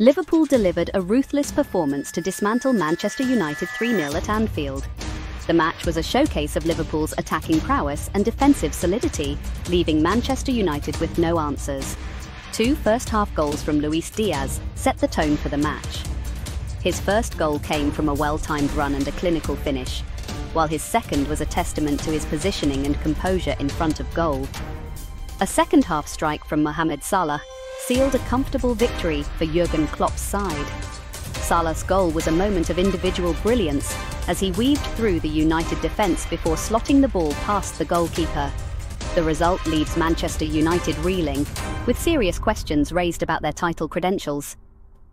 Liverpool delivered a ruthless performance to dismantle Manchester United 3-0 at Anfield. The match was a showcase of Liverpool's attacking prowess and defensive solidity, leaving Manchester United with no answers. Two first-half goals from Luis Diaz set the tone for the match. His first goal came from a well-timed run and a clinical finish, while his second was a testament to his positioning and composure in front of goal. A second-half strike from Mohamed Salah sealed a comfortable victory for Jurgen Klopp's side. Salah's goal was a moment of individual brilliance as he weaved through the United defence before slotting the ball past the goalkeeper. The result leaves Manchester United reeling, with serious questions raised about their title credentials.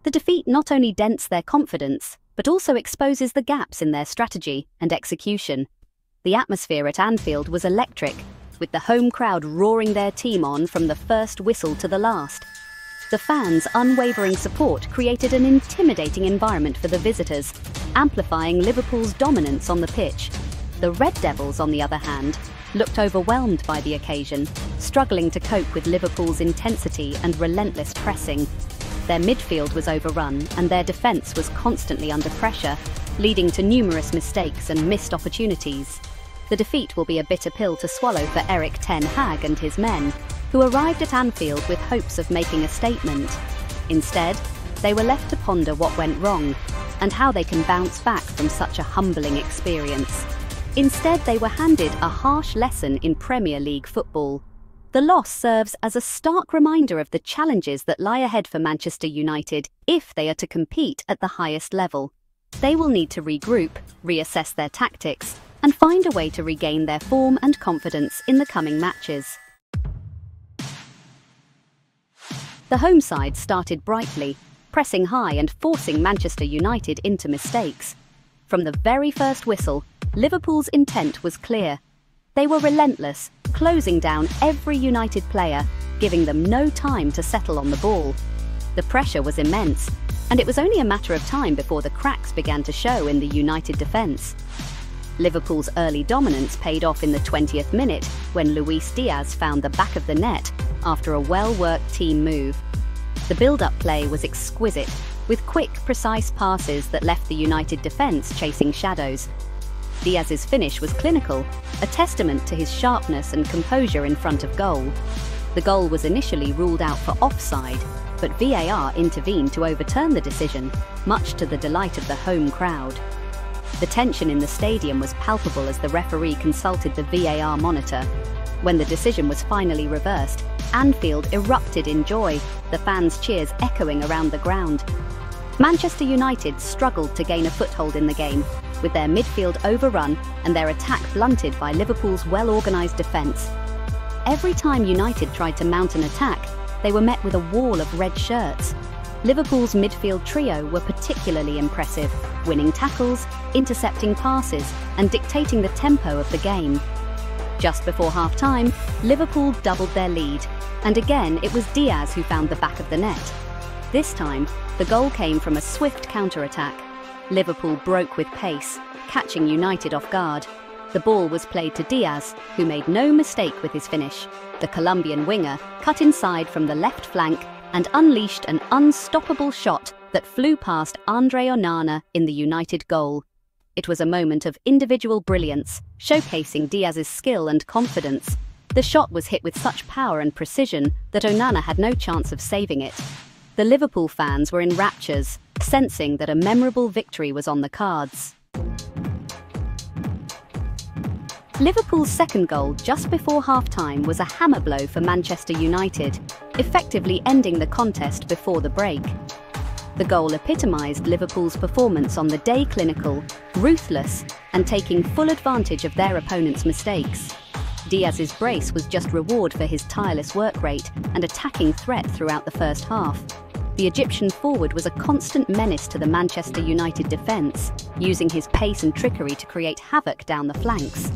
The defeat not only dents their confidence, but also exposes the gaps in their strategy and execution. The atmosphere at Anfield was electric, with the home crowd roaring their team on from the first whistle to the last. The fans' unwavering support created an intimidating environment for the visitors, amplifying Liverpool's dominance on the pitch. The Red Devils, on the other hand, looked overwhelmed by the occasion, struggling to cope with Liverpool's intensity and relentless pressing. Their midfield was overrun and their defence was constantly under pressure, leading to numerous mistakes and missed opportunities. The defeat will be a bitter pill to swallow for Erik Ten Hag and his men, who arrived at Anfield with hopes of making a statement. Instead, they were left to ponder what went wrong and how they can bounce back from such a humbling experience. Instead, they were handed a harsh lesson in Premier League football. The loss serves as a stark reminder of the challenges that lie ahead for Manchester United if they are to compete at the highest level. They will need to regroup, reassess their tactics, and find a way to regain their form and confidence in the coming matches. The home side started brightly, pressing high and forcing Manchester United into mistakes. From the very first whistle, Liverpool's intent was clear. They were relentless, closing down every United player, giving them no time to settle on the ball. The pressure was immense, and it was only a matter of time before the cracks began to show in the United defence. Liverpool's early dominance paid off in the 20th minute when Luis Diaz found the back of the net after a well-worked team move. The build-up play was exquisite, with quick, precise passes that left the United defence chasing shadows. Diaz's finish was clinical, a testament to his sharpness and composure in front of goal. The goal was initially ruled out for offside, but VAR intervened to overturn the decision, much to the delight of the home crowd. The tension in the stadium was palpable as the referee consulted the VAR monitor. When the decision was finally reversed, Anfield erupted in joy, the fans' cheers echoing around the ground. Manchester United struggled to gain a foothold in the game, with their midfield overrun and their attack blunted by Liverpool's well-organised defence. Every time United tried to mount an attack, they were met with a wall of red shirts. Liverpool's midfield trio were particularly impressive, winning tackles, intercepting passes and dictating the tempo of the game. Just before half-time, Liverpool doubled their lead, and again it was Diaz who found the back of the net. This time, the goal came from a swift counter-attack. Liverpool broke with pace, catching United off guard. The ball was played to Diaz, who made no mistake with his finish. The Colombian winger cut inside from the left flank and unleashed an unstoppable shot that flew past Andre Onana in the United goal. It was a moment of individual brilliance, showcasing Diaz's skill and confidence. The shot was hit with such power and precision that Onana had no chance of saving it. The Liverpool fans were in raptures, sensing that a memorable victory was on the cards. Liverpool's second goal just before half-time was a hammer blow for Manchester United, effectively ending the contest before the break. The goal epitomised Liverpool's performance on the day clinical, ruthless, and taking full advantage of their opponent's mistakes. Diaz's brace was just reward for his tireless work rate and attacking threat throughout the first half. The Egyptian forward was a constant menace to the Manchester United defence, using his pace and trickery to create havoc down the flanks.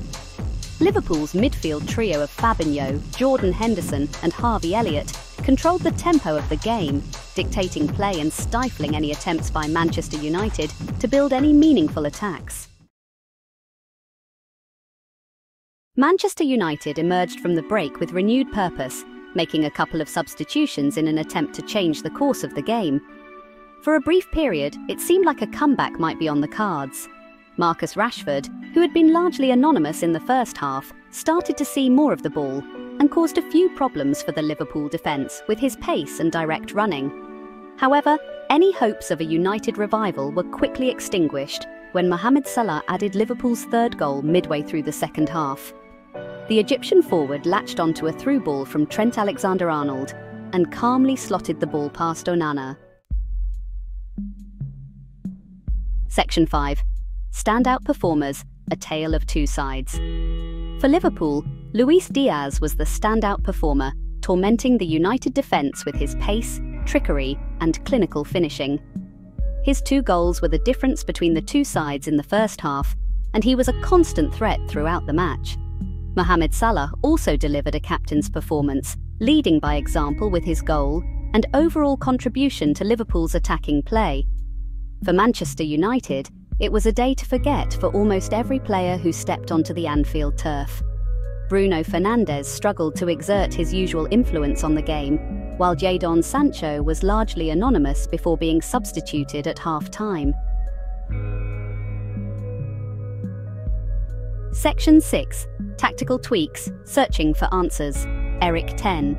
Liverpool's midfield trio of Fabinho, Jordan Henderson and Harvey Elliott controlled the tempo of the game, dictating play and stifling any attempts by Manchester United to build any meaningful attacks. Manchester United emerged from the break with renewed purpose, making a couple of substitutions in an attempt to change the course of the game. For a brief period, it seemed like a comeback might be on the cards. Marcus Rashford, who had been largely anonymous in the first half, started to see more of the ball and caused a few problems for the Liverpool defence with his pace and direct running. However, any hopes of a United revival were quickly extinguished when Mohamed Salah added Liverpool's third goal midway through the second half. The Egyptian forward latched onto a through ball from Trent Alexander-Arnold and calmly slotted the ball past Onana. Section 5. Standout performers, a tale of two sides. For Liverpool, Luis Diaz was the standout performer, tormenting the United defence with his pace, trickery, and clinical finishing. His two goals were the difference between the two sides in the first half, and he was a constant threat throughout the match. Mohamed Salah also delivered a captain's performance, leading by example with his goal and overall contribution to Liverpool's attacking play. For Manchester United, it was a day to forget for almost every player who stepped onto the Anfield turf. Bruno Fernandes struggled to exert his usual influence on the game, while Jadon Sancho was largely anonymous before being substituted at half-time. Section 6. Tactical Tweaks, Searching for Answers. Erik Ten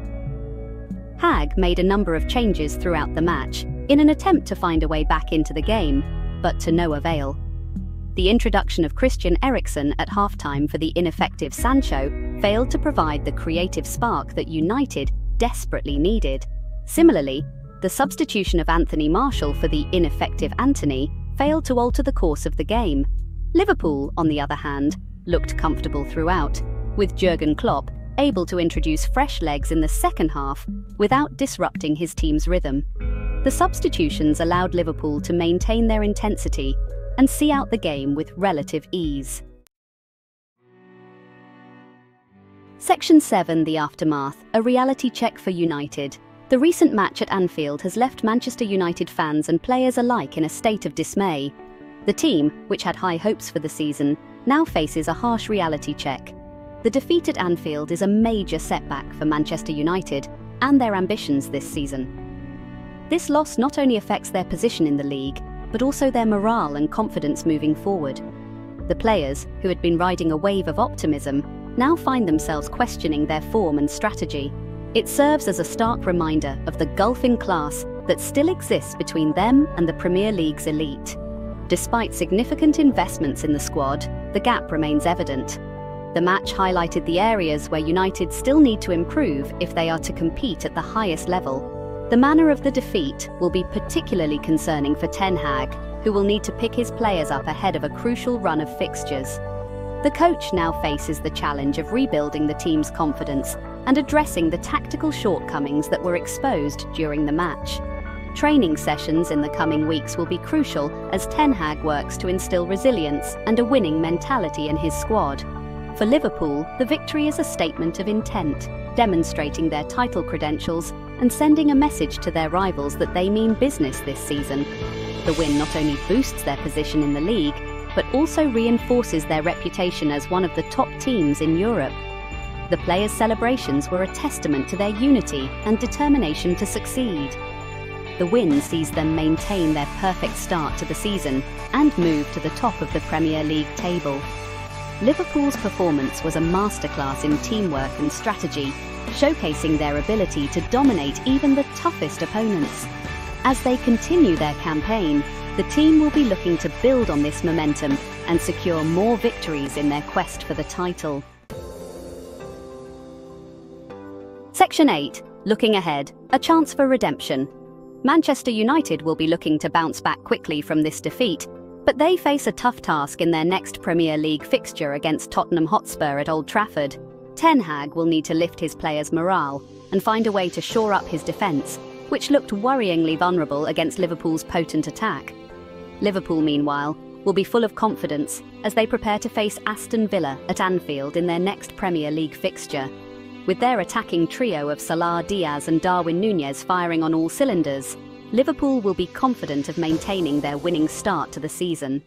Hag made a number of changes throughout the match, in an attempt to find a way back into the game, but to no avail. The introduction of Christian Eriksen at halftime for the ineffective Sancho failed to provide the creative spark that United desperately needed. Similarly, the substitution of Anthony Martial for the ineffective Antony failed to alter the course of the game. Liverpool, on the other hand, looked comfortable throughout, with Jurgen Klopp able to introduce fresh legs in the second half without disrupting his team's rhythm. The substitutions allowed Liverpool to maintain their intensity and see out the game with relative ease. Section 7 The Aftermath, a reality check for United. The recent match at Anfield has left Manchester United fans and players alike in a state of dismay. The team, which had high hopes for the season, now faces a harsh reality check. The defeat at Anfield is a major setback for Manchester United and their ambitions this season. This loss not only affects their position in the league, but also their morale and confidence moving forward. The players, who had been riding a wave of optimism, now find themselves questioning their form and strategy. It serves as a stark reminder of the gulf in class that still exists between them and the Premier League's elite. Despite significant investments in the squad, the gap remains evident. The match highlighted the areas where United still need to improve if they are to compete at the highest level. The manner of the defeat will be particularly concerning for Ten Hag, who will need to pick his players up ahead of a crucial run of fixtures. The coach now faces the challenge of rebuilding the team's confidence and addressing the tactical shortcomings that were exposed during the match. Training sessions in the coming weeks will be crucial as Ten Hag works to instill resilience and a winning mentality in his squad. For Liverpool, the victory is a statement of intent, demonstrating their title credentials and sending a message to their rivals that they mean business this season. The win not only boosts their position in the league, but also reinforces their reputation as one of the top teams in Europe. The players' celebrations were a testament to their unity and determination to succeed. The win sees them maintain their perfect start to the season and move to the top of the Premier League table. Liverpool's performance was a masterclass in teamwork and strategy showcasing their ability to dominate even the toughest opponents. As they continue their campaign, the team will be looking to build on this momentum and secure more victories in their quest for the title. Section 8 Looking Ahead A Chance for Redemption. Manchester United will be looking to bounce back quickly from this defeat, but they face a tough task in their next Premier League fixture against Tottenham Hotspur at Old Trafford. Ten Hag will need to lift his players' morale and find a way to shore up his defence, which looked worryingly vulnerable against Liverpool's potent attack. Liverpool, meanwhile, will be full of confidence as they prepare to face Aston Villa at Anfield in their next Premier League fixture. With their attacking trio of Salah Diaz and Darwin Nunez firing on all cylinders, Liverpool will be confident of maintaining their winning start to the season.